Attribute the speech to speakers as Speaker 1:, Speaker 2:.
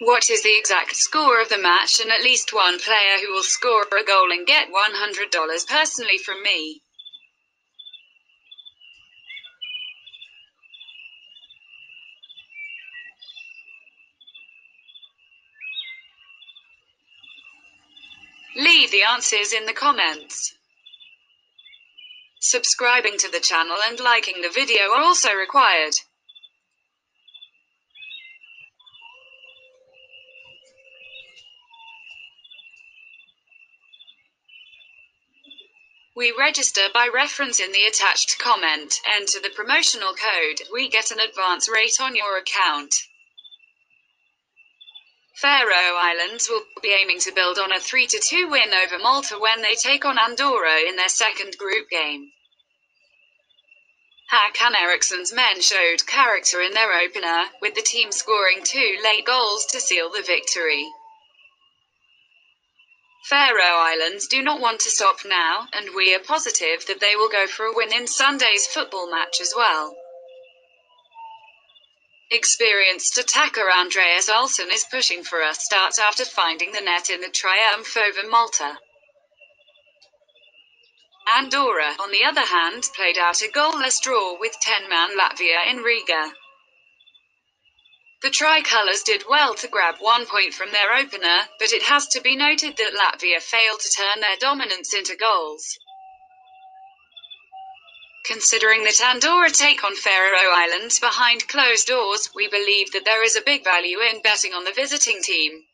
Speaker 1: What is the exact score of the match and at least one player who will score a goal and get $100 personally from me? Leave the answers in the comments. Subscribing to the channel and liking the video are also required. We register by reference in the attached comment, enter the promotional code, we get an advance rate on your account. Faroe Islands will be aiming to build on a 3-2 win over Malta when they take on Andorra in their second group game. Håkan Ericson's men showed character in their opener, with the team scoring two late goals to seal the victory. Faroe Islands do not want to stop now, and we are positive that they will go for a win in Sunday's football match as well. Experienced attacker Andreas Olsen is pushing for a start after finding the net in the triumph over Malta. Andorra, on the other hand, played out a goalless draw with 10-man Latvia in Riga. The tricolours did well to grab one point from their opener, but it has to be noted that Latvia failed to turn their dominance into goals. Considering that Andorra take on Faroe Islands behind closed doors, we believe that there is a big value in betting on the visiting team.